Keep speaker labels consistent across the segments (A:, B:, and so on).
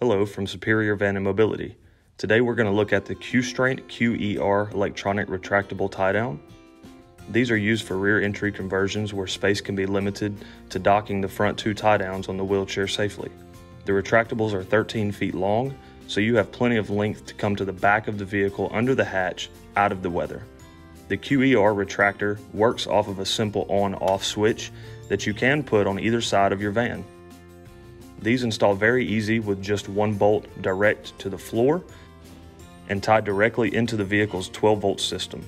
A: Hello from Superior Van and Mobility. Today we're going to look at the Q'Straint QER electronic retractable tie down. These are used for rear entry conversions where space can be limited to docking the front two tie downs on the wheelchair safely. The retractables are 13 feet long, so you have plenty of length to come to the back of the vehicle under the hatch out of the weather. The QER retractor works off of a simple on-off switch that you can put on either side of your van. These install very easy with just one bolt direct to the floor and tied directly into the vehicle's 12 volt system.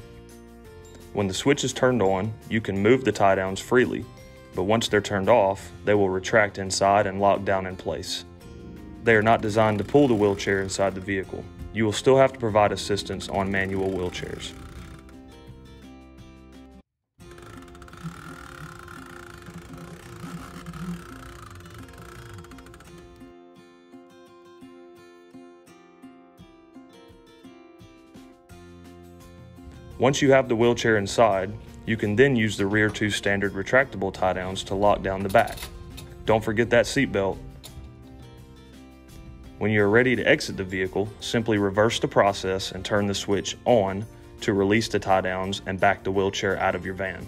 A: When the switch is turned on, you can move the tie downs freely, but once they're turned off, they will retract inside and lock down in place. They are not designed to pull the wheelchair inside the vehicle. You will still have to provide assistance on manual wheelchairs. Once you have the wheelchair inside, you can then use the rear two standard retractable tie downs to lock down the back. Don't forget that seat belt. When you are ready to exit the vehicle, simply reverse the process and turn the switch on to release the tie downs and back the wheelchair out of your van.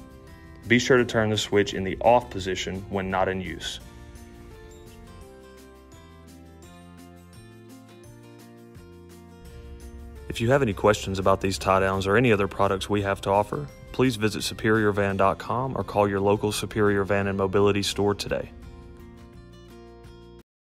A: Be sure to turn the switch in the off position when not in use. If you have any questions about these tie downs or any other products we have to offer, please visit superiorvan.com or call your local Superior Van and Mobility store today.